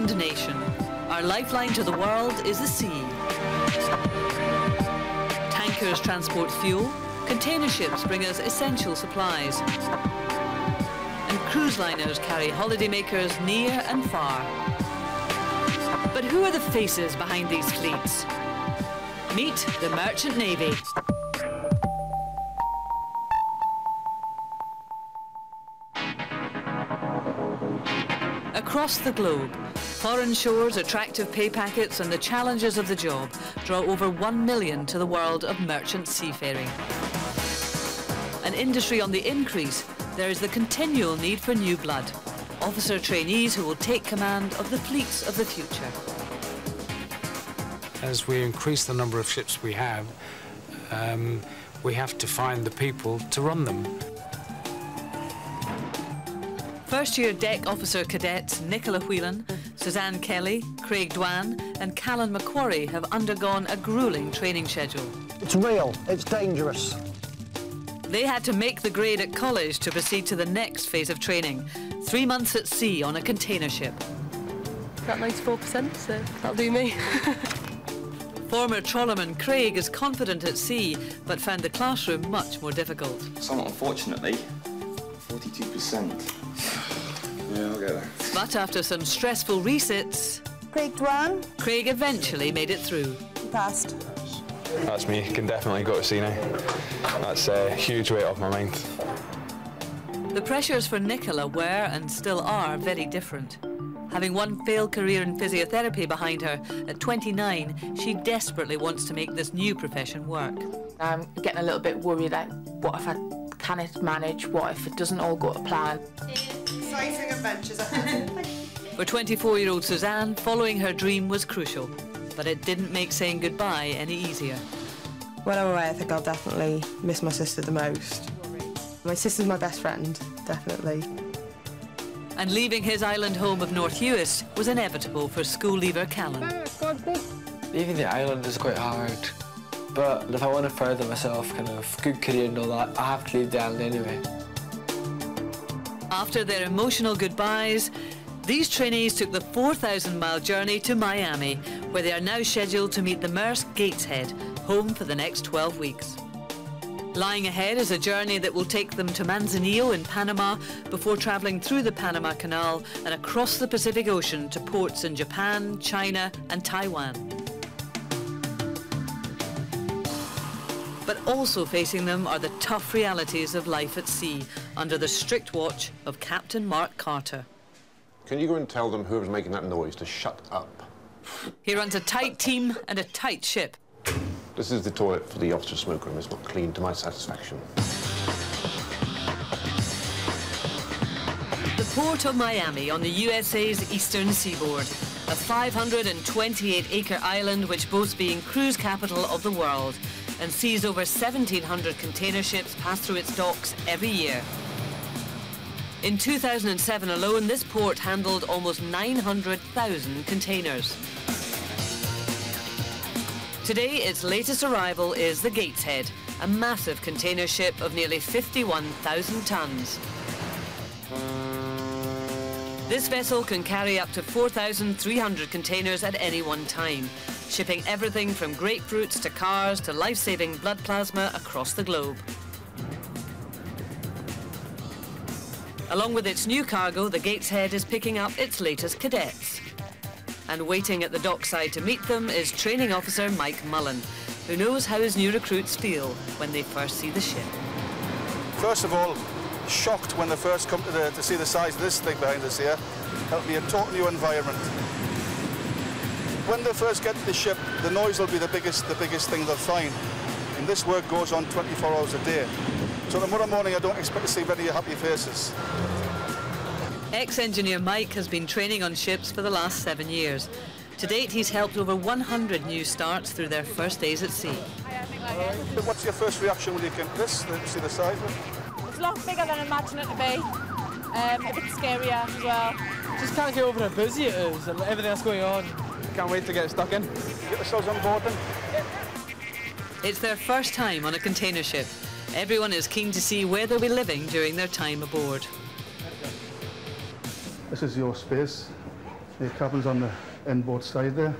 nation. Our lifeline to the world is the sea. Tankers transport fuel, container ships bring us essential supplies, and cruise liners carry holidaymakers near and far. But who are the faces behind these fleets? Meet the Merchant Navy. Across the globe, foreign shores, attractive pay packets and the challenges of the job draw over one million to the world of merchant seafaring. An industry on the increase, there is the continual need for new blood. Officer trainees who will take command of the fleets of the future. As we increase the number of ships we have, um, we have to find the people to run them. First year deck officer cadets Nicola Whelan, Suzanne Kelly, Craig Dwan and Callan Macquarie have undergone a gruelling training schedule. It's real, it's dangerous. They had to make the grade at college to proceed to the next phase of training. Three months at sea on a container ship. About 94%, so that'll do me. Former trawlerman Craig is confident at sea, but found the classroom much more difficult. Somewhat unfortunately, 42%. Yeah, I'll get there. But after some stressful resits, Craig Dwan, Craig eventually made it through. passed. That's me. Can definitely go to sea now. That's a huge weight off my mind. The pressures for Nicola were and still are very different. Having one failed career in physiotherapy behind her, at 29, she desperately wants to make this new profession work. I'm getting a little bit worried, like, what if I can it manage? What if it doesn't all go to plan? Exciting adventures ahead. For 24 year old Suzanne, following her dream was crucial, but it didn't make saying goodbye any easier. When I'm away, I think I'll definitely miss my sister the most. My sister's my best friend, definitely. And leaving his island home of North Uist was inevitable for school leaver Callan. Leaving the island is quite hard, but if I want to further myself, kind of good career and all that, I have to leave the island anyway. After their emotional goodbyes, these trainees took the 4,000 mile journey to Miami, where they are now scheduled to meet the Maersk Gateshead, home for the next 12 weeks. Lying ahead is a journey that will take them to Manzanillo in Panama before travelling through the Panama Canal and across the Pacific Ocean to ports in Japan, China and Taiwan. Also facing them are the tough realities of life at sea under the strict watch of Captain Mark Carter. Can you go and tell them whoever's making that noise to shut up? He runs a tight team and a tight ship. This is the toilet for the officer smoke room. It's not clean to my satisfaction. The port of Miami on the USA's eastern seaboard, a 528-acre island which boasts being cruise capital of the world and sees over 1,700 container ships pass through its docks every year. In 2007 alone, this port handled almost 900,000 containers. Today, its latest arrival is the Gateshead, a massive container ship of nearly 51,000 tons. This vessel can carry up to 4,300 containers at any one time, shipping everything from grapefruits to cars to life-saving blood plasma across the globe. Along with its new cargo, the Gateshead is picking up its latest cadets. And waiting at the dockside to meet them is training officer Mike Mullen, who knows how his new recruits feel when they first see the ship. First of all, shocked when they first come to, the, to see the size of this thing behind us here. It'll be a total new environment. When they first get to the ship, the noise will be the biggest, the biggest thing they'll find. And this work goes on 24 hours a day. So tomorrow morning, I don't expect to see very happy faces. Ex-engineer Mike has been training on ships for the last seven years. To date, he's helped over 100 new starts through their first days at sea. But what's your first reaction when you get this, to see the size of it? It's a lot bigger than I imagined it to be. Um, a bit scarier as well. Just can't get over how busy it is and everything that's going on. Can't wait to get stuck in. Get yourselves on board then. It's their first time on a container ship. Everyone is keen to see where they'll be living during their time aboard. This is your space. The cabin's on the inboard side there.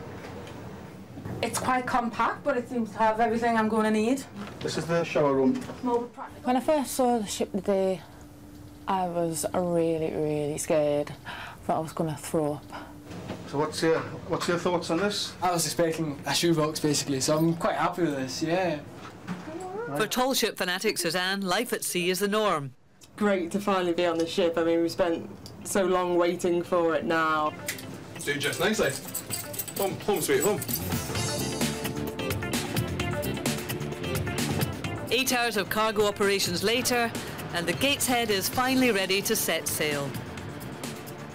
It's quite compact, but it seems to have everything I'm going to need. This is the shower room. When I first saw the ship today, I was really, really scared. Thought I was going to throw up. So what's your what's your thoughts on this? I was expecting a shoebox basically, so I'm quite happy with this, yeah. For tall ship fanatic Suzanne, life at sea is the norm. Great to finally be on the ship. I mean, we spent so long waiting for it now. Do just nicely. Home, home sweet home. Eight hours of cargo operations later, and the Gateshead is finally ready to set sail.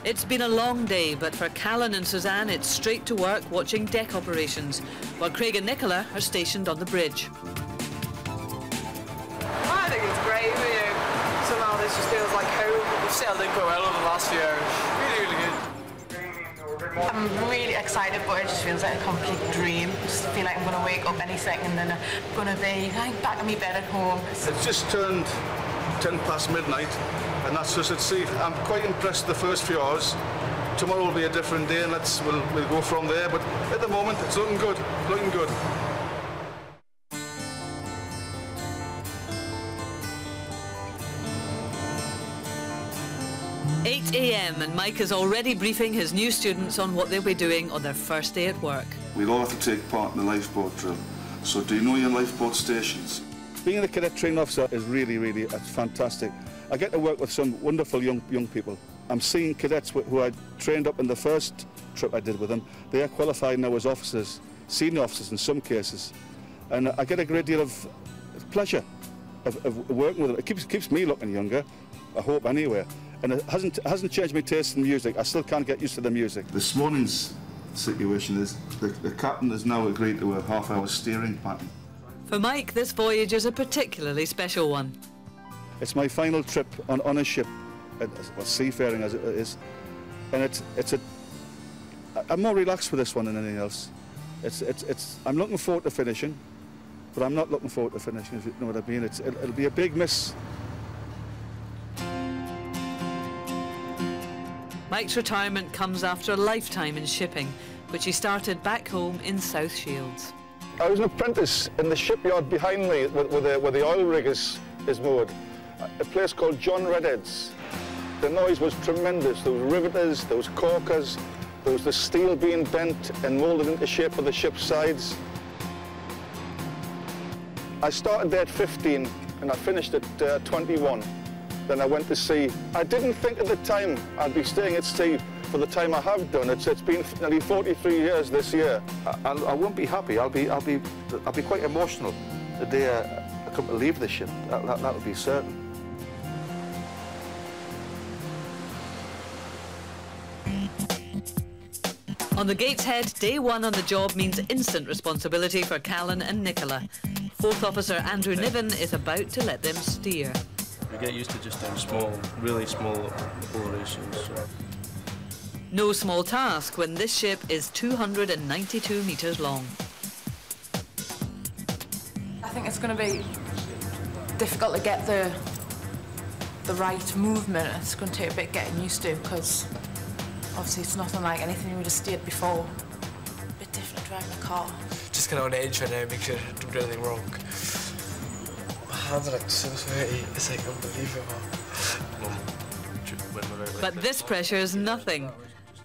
It's been a long day, but for Callan and Suzanne, it's straight to work watching deck operations, while Craig and Nicola are stationed on the bridge. I think it's great. You know, somehow this just feels like home. We've settled in quite well over the last few hours. Really, really good. I'm really excited, but it just feels like a complete dream. Just feel like I'm going to wake up any second and I'm going to be like, back in my bed at home. It's just turned 10 past midnight, and that's us at sea. I'm quite impressed the first few hours. Tomorrow will be a different day, and let's we'll, we'll go from there. But at the moment, it's looking good, looking good. 8 a.m. and Mike is already briefing his new students on what they'll be doing on their first day at work. We'll all have to take part in the lifeboat drill. So do you know your lifeboat stations? Being a cadet training officer is really, really fantastic. I get to work with some wonderful young young people. I'm seeing cadets who I trained up in the first trip I did with them. They are qualified now as officers, senior officers in some cases. And I get a great deal of pleasure of, of working with them. It keeps, keeps me looking younger, I hope anyway. And it hasn't, hasn't changed my taste in music. I still can't get used to the music. This morning's situation is the, the captain has now agreed to a half-hour steering pattern. For Mike, this voyage is a particularly special one. It's my final trip on, on a ship, well, seafaring as it is, and it's it's a. I'm more relaxed with this one than anything else. It's it's it's. I'm looking forward to finishing, but I'm not looking forward to finishing. If you know what I mean, it's it'll, it'll be a big miss. Mike's retirement comes after a lifetime in shipping, which he started back home in South Shields. I was an apprentice in the shipyard behind me where, where, the, where the oil rig is, is moored, a place called John Readhead's. The noise was tremendous. There was riveters, there was caulkers, there was the steel being bent and moulded into shape for the ship's sides. I started there at 15 and I finished at uh, 21. Then I went to sea. I didn't think at the time I'd be staying at sea for the time I have done. It's, it's been nearly 43 years this year. I, I won't be happy. I'll be, I'll be, I'll be quite emotional the day I, I come to leave the ship. That, that, that'll be certain. On the Gateshead, day one on the job means instant responsibility for Callan and Nicola. Fourth Officer Andrew Niven is about to let them steer. We get used to just doing small, really small operations. So. No small task when this ship is 292 metres long. I think it's going to be difficult to get the the right movement. It's going to take a bit getting used to because obviously it's nothing like anything you would have steered before. A bit different driving a car. Just kind of on edge right now, make sure I don't do anything wrong. My hands are like so sweaty, it's like unbelievable. But this pressure is nothing.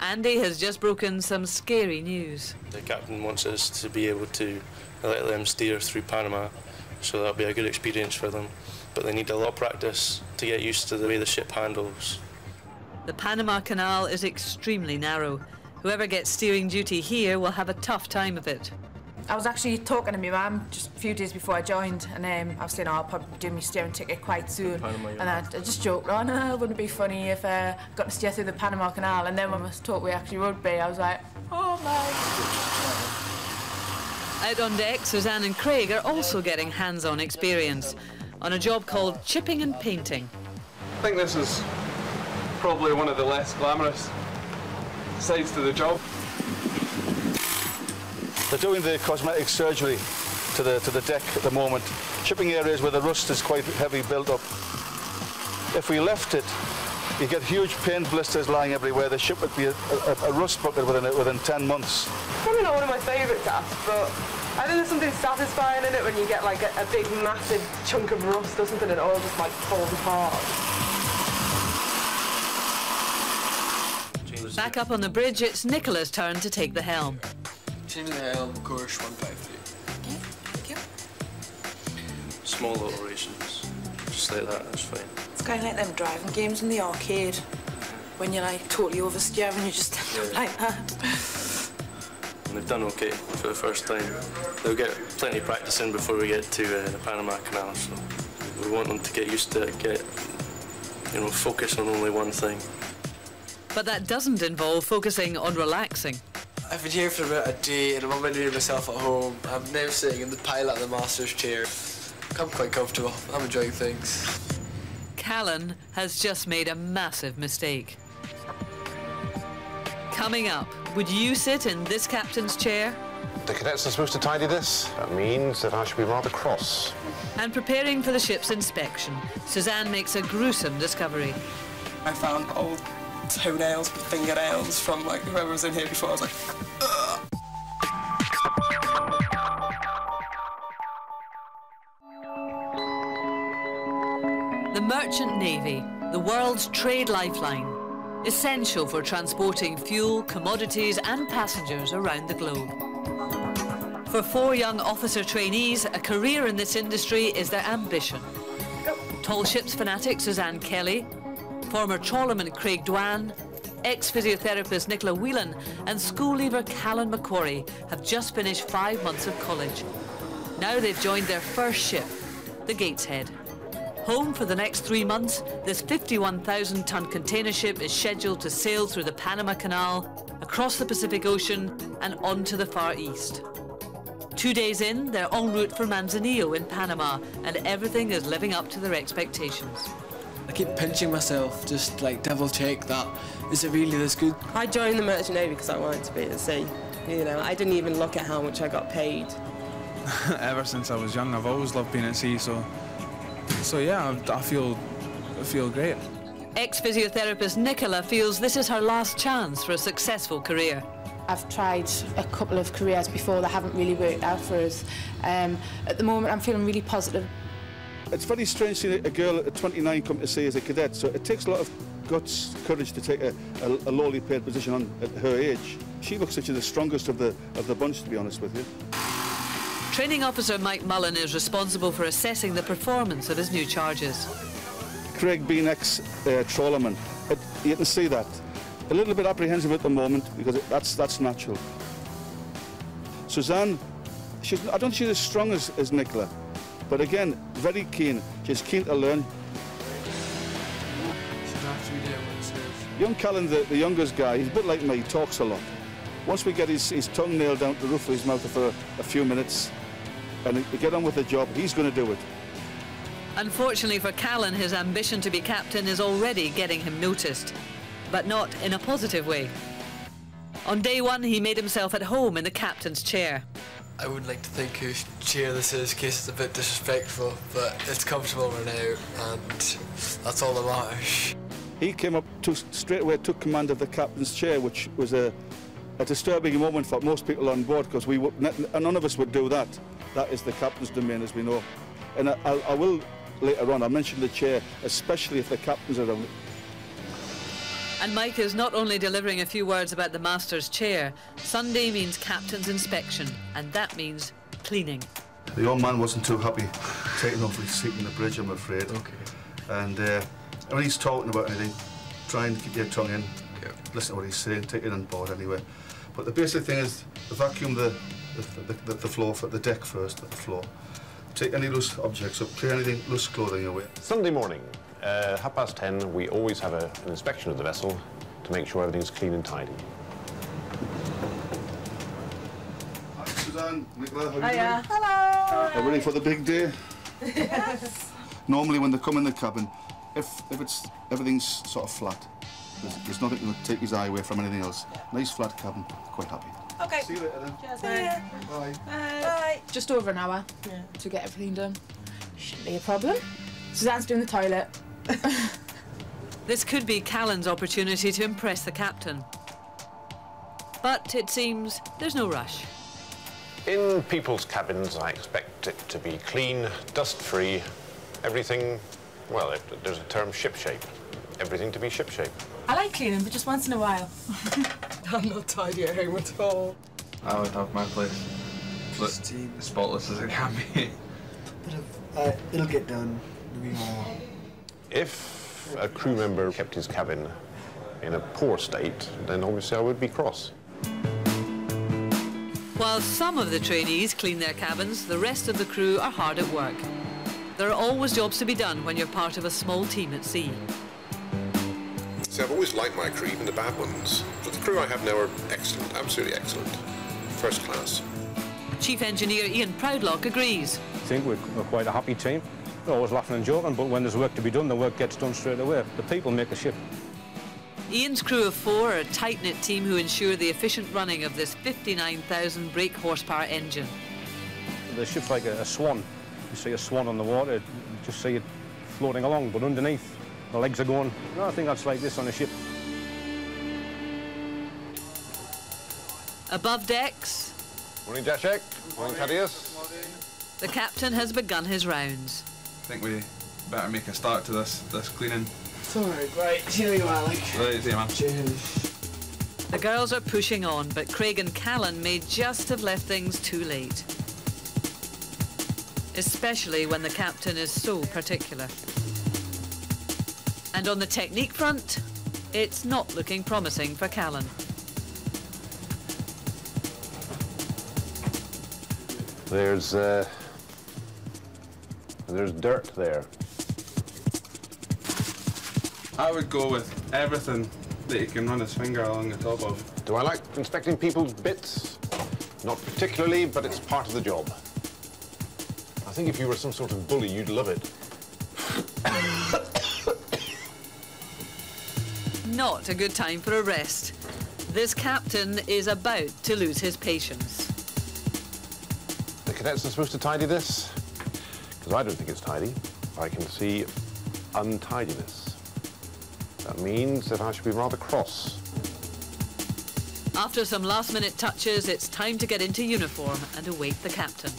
Andy has just broken some scary news. The captain wants us to be able to let them steer through Panama, so that'll be a good experience for them. But they need a lot of practice to get used to the way the ship handles. The Panama Canal is extremely narrow. Whoever gets steering duty here will have a tough time of it. I was actually talking to my mum just a few days before I joined, and um, I was saying, oh, I'll probably do my steering ticket quite soon. And I, I just joked, oh no, wouldn't it be funny if uh, I got to steer through the Panama Canal? And then when I was told we actually would be, I was like, oh my. Out on deck, Suzanne and Craig are also getting hands-on experience on a job called chipping and painting. I think this is probably one of the less glamorous sides to the job. They're doing the cosmetic surgery to the, to the deck at the moment. Shipping areas where the rust is quite heavy built up. If we left it, You get huge paint blisters lying everywhere. The ship would be a, a, a rust bucket within, within 10 months. Probably not one of my favourite tasks, but I think there's something satisfying in it when you get like a, a big, massive chunk of rust or something and it all just like falls apart. Back up on the bridge, it's Nicola's turn to take the helm. Changing the helm, course 153. Okay, Small alterations, just like that, that's fine. It's kind of like them driving games in the arcade when you're like totally oversteer and you just Yeah. like that. And they've done okay for the first time. They'll get plenty of practice in before we get to uh, the Panama Canal, so we want them to get used to it, get, you know, focus on only one thing. But that doesn't involve focusing on relaxing. I've been here for about a day and I'm on my way myself at home. I'm now sitting in the pilot of the master's chair. I'm quite comfortable. I'm enjoying things. Callan has just made a massive mistake. Coming up, would you sit in this captain's chair? The cadets are supposed to tidy this. That means that I should be rather cross. And preparing for the ship's inspection, Suzanne makes a gruesome discovery. I found old toenails, fingernails from like whoever was in here before. I was like, Ugh. The Merchant Navy, the world's trade lifeline, essential for transporting fuel, commodities and passengers around the globe. For four young officer trainees, a career in this industry is their ambition. Tall ships fanatic Suzanne Kelly, former trawlerman Craig Dwan, ex-physiotherapist Nicola Whelan and school leaver Callan McQuarrie have just finished five months of college. Now they've joined their first ship, the Gateshead. Home for the next three months, this 51,000 ton container ship is scheduled to sail through the Panama Canal, across the Pacific Ocean, and on to the Far East. Two days in, they're en route for Manzanillo in Panama, and everything is living up to their expectations. I keep pinching myself, just like double check that. Is it really this good? I joined the Merchant Navy because I wanted to be at sea. You know, I didn't even look at how much I got paid. Ever since I was young, I've always loved being at sea. So, so yeah, I, I feel, I feel great. Ex-physiotherapist Nicola feels this is her last chance for a successful career. I've tried a couple of careers before that haven't really worked out for us. Um, at the moment, I'm feeling really positive. It's very strange seeing a girl at 29 come to sea as a cadet, so it takes a lot of guts, courage to take a, a, a lowly paid position on at her age. She looks like she's the strongest of the, of the bunch, to be honest with you. Training officer Mike Mullen is responsible for assessing the performance of his new charges. Craig being ex-trawlerman, uh, you can see that. A little bit apprehensive at the moment because it, that's, that's natural. Suzanne, she's, I don't think she's as strong as, as Nicola, but again, very keen. She's keen to learn. Young Callan, the, the youngest guy, he's a bit like me, he talks a lot. Once we get his, his tongue nailed down to the roof of his mouth for a, a few minutes and get on with the job, he's going to do it. Unfortunately for Callan, his ambition to be captain is already getting him noticed, but not in a positive way. On day one, he made himself at home in the captain's chair. I wouldn't like to think whose chair this is in case it's a bit disrespectful, but it's comfortable right now, and that's all that matters. He came up to, straight away, took command of the captain's chair, which was a, a disturbing moment for most people on board because we none of us would do that. That is the captain's domain, as we know. And I, I, I will later on, I mention the chair, especially if the captain's around. And Mike is not only delivering a few words about the master's chair, Sunday means captain's inspection, and that means cleaning. The old man wasn't too happy taking off his seat on the bridge, I'm afraid. Okay. And uh, when he's talking about anything, try and keep your tongue in. Listen to what he's saying, take it on board anyway. But the basic thing is vacuum the, the, the, the floor, for the deck first, the floor. Take any loose objects up, clear anything loose clothing away. Sunday morning, uh, half past ten, we always have a, an inspection of the vessel to make sure everything's clean and tidy. Hi, Suzanne, Nicola, how are you Hiya. doing? Hello. Are you ready for the big day? Yes. Normally, when they come in the cabin, if if it's everything's sort of flat, there's, there's nothing to take his eye away from anything else. Nice flat cabin, quite happy. Okay. See you later then. Cheers, mate. Bye. Bye. Just over an hour to get everything done. Shouldn't be a problem. Suzanne's doing the toilet. This could be Callan's opportunity to impress the captain. But it seems there's no rush. In people's cabins, I expect it to be clean, dust-free, everything, well, it, there's a term shipshape. Everything to be shipshape. I like cleaning, but just once in a while. I'm not tidy at home at all. I would have my place look as spotless as it can be. Uh, it'll get done. We are. If a crew member kept his cabin in a poor state, then obviously I would be cross. While some of the trainees clean their cabins, the rest of the crew are hard at work. There are always jobs to be done when you're part of a small team at sea. See, I've always liked my crew, even the bad ones. But the crew I have now are excellent, absolutely excellent. First class. Chief Engineer Ian Proudlock agrees. I think we're, we're quite a happy team. We're always laughing and joking, but when there's work to be done, the work gets done straight away. The people make the ship. Ian's crew of four are a tight-knit team who ensure the efficient running of this 59,000 brake horsepower engine. The ship's like a, a swan. You see a swan on the water, you just see it floating along, but underneath, the legs are going. No, I think that's like this on a ship. Above decks, Morning, Jacek. Morning, Thaddeus. the captain has begun his rounds. I think we better make a start to this this cleaning. Sorry, right, here you are, like. Right, see you, man. The girls are pushing on, but Craig and Callan may just have left things too late. Especially when the captain is so particular. And on the technique front, it's not looking promising for Callan. There's, uh, there's dirt there. I would go with everything that he can run his finger along the top of. Do I like inspecting people's bits? Not particularly, but it's part of the job. I think if you were some sort of bully, you'd love it. Not a good time for a rest. This captain is about to lose his patience. The cadets are supposed to tidy this? Because I don't think it's tidy. I can see untidiness. That means that I should be rather cross. After some last-minute touches, it's time to get into uniform and await the captain.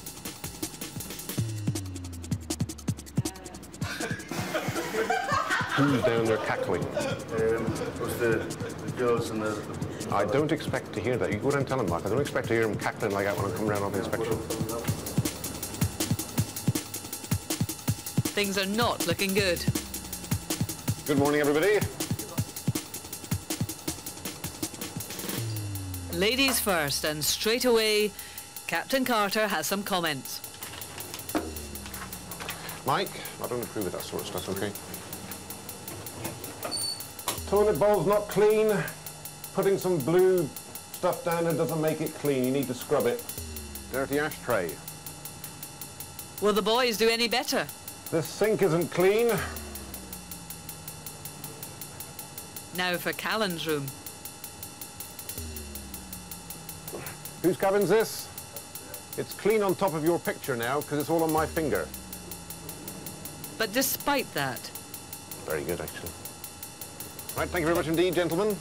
Who's down there cackling? Um, was the, the girls and the... I don't expect to hear that. You go down and tell him, Mark. I don't expect to hear him cackling like that when I come round on inspection. Things are not looking good. Good morning, everybody. Ladies first, and straight away, Captain Carter has some comments. Mike, I don't approve of that sort of stuff, okay? Toilet bowl's not clean. Putting some blue stuff down there doesn't make it clean. You need to scrub it. Dirty ashtray. Will the boys do any better? This sink isn't clean. Now for Callan's room. Whose cabin's this? It's clean on top of your picture now because it's all on my finger. But despite that, Very good, actually. Right, thank you very much indeed, gentlemen.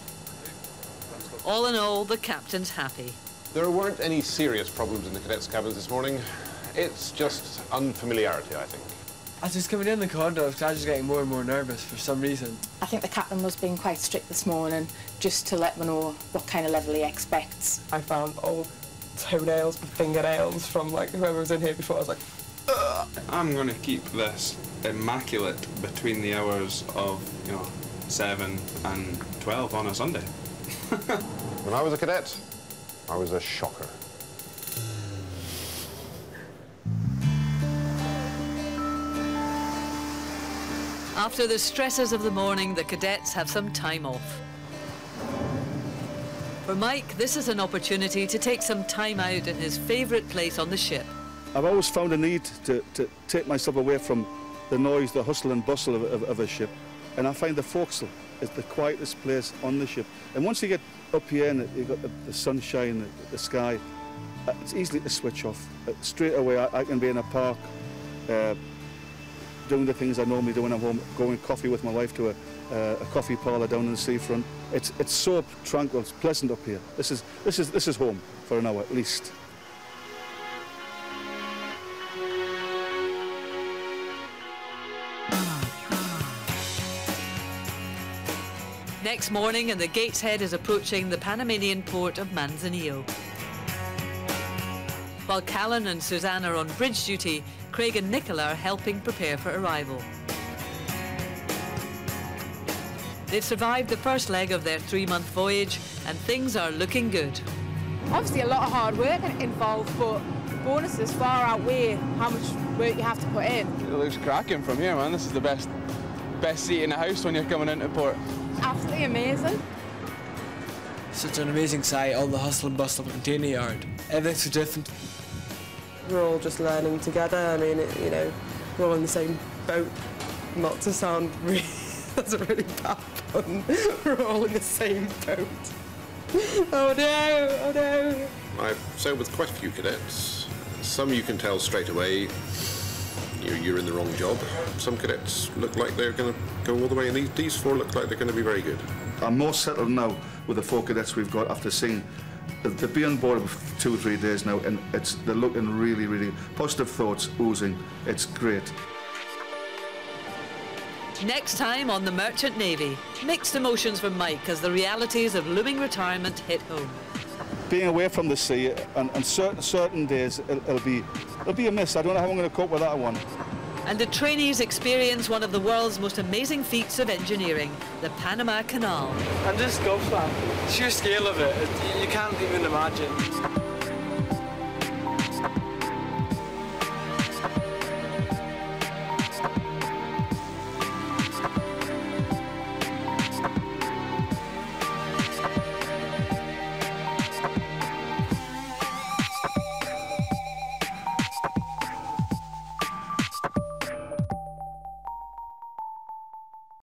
all in all, the captain's happy. There weren't any serious problems in the cadets' cabins this morning. It's just unfamiliarity, I think. As he's coming in the corridor, I was just getting more and more nervous for some reason. I think the captain was being quite strict this morning, just to let me know what kind of level he expects. I found old toenails and fingernails from like whoever was in here before. I was like, I'm going to keep this immaculate between the hours of, you know, 7 and 12 on a Sunday. When I was a cadet, I was a shocker. After the stresses of the morning, the cadets have some time off. For Mike, this is an opportunity to take some time out in his favourite place on the ship. I've always found a need to, to take myself away from the noise, the hustle and bustle of, of, of a ship. And I find the forecastle is the quietest place on the ship. And once you get up here and you've got the, the sunshine, the, the sky, uh, it's easily to switch off. Uh, straight away, I, I can be in a park, uh, doing the things I normally do when I'm home, going coffee with my wife to a, uh, a coffee parlour down in the seafront. It's, it's so tranquil, it's pleasant up here. This is, this, is, this is home for an hour at least. Next morning, and the Gateshead is approaching the Panamanian port of Manzanillo. While Callan and Suzanne are on bridge duty, Craig and Nicola are helping prepare for arrival. They've survived the first leg of their three-month voyage, and things are looking good. Obviously a lot of hard work involved, but bonuses far outweigh how much work you have to put in. It looks cracking from here, man. This is the best, best seat in the house when you're coming into port. Absolutely amazing. Such an amazing sight, all the hustle and bustle of the container yard. Everything's so different. We're all just learning together. I mean, it, you know, we're all in the same boat. Not to sound really, that's a really bad pun. We're all in the same boat. Oh no, oh no. I've sailed with quite a few cadets. Some you can tell straight away you're, you're in the wrong job. Some cadets look like they're going to go all the way, and these, these four look like they're going to be very good. I'm more settled now with the four cadets we've got after seeing they've been on board for two or three days now and it's they're looking really really positive thoughts oozing. It's great. Next time on the Merchant Navy, mixed emotions from Mike as the realities of looming retirement hit home. being away from the sea and, and certain certain days it'll, it'll be it'll be a miss. I don't know how I'm going to cope with that one And the trainees experience one of the world's most amazing feats of engineering, the Panama Canal. I'm just gobsmacked. The sheer scale of it, it you can't even imagine.